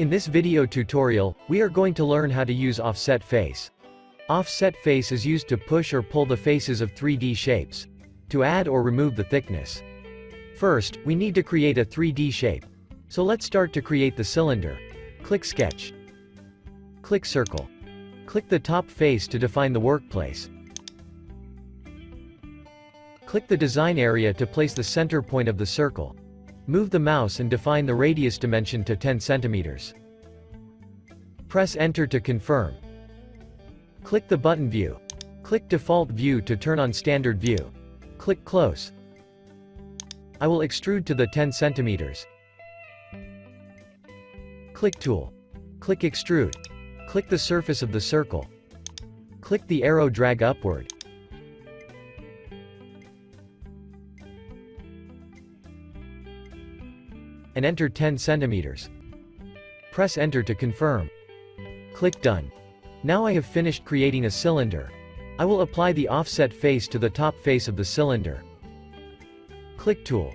In this video tutorial, we are going to learn how to use offset face. Offset face is used to push or pull the faces of 3D shapes. To add or remove the thickness. First, we need to create a 3D shape. So let's start to create the cylinder. Click Sketch. Click Circle. Click the top face to define the workplace. Click the design area to place the center point of the circle. Move the mouse and define the radius dimension to 10 centimeters. Press enter to confirm. Click the button view. Click default view to turn on standard view. Click close. I will extrude to the 10 centimeters. Click tool. Click extrude. Click the surface of the circle. Click the arrow drag upward. And enter 10 centimeters. Press enter to confirm. Click done. Now I have finished creating a cylinder. I will apply the offset face to the top face of the cylinder. Click tool.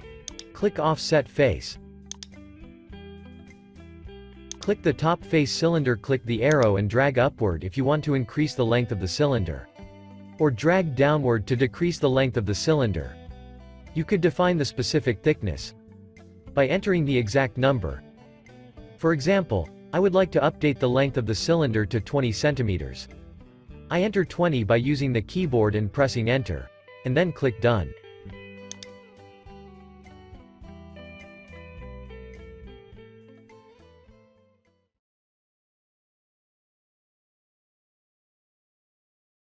Click offset face. Click the top face cylinder click the arrow and drag upward if you want to increase the length of the cylinder. Or drag downward to decrease the length of the cylinder. You could define the specific thickness, by entering the exact number. For example, I would like to update the length of the cylinder to 20 centimeters. I enter 20 by using the keyboard and pressing enter. And then click Done.